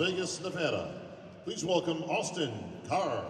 Vegas, Nevada. Please welcome Austin Carr.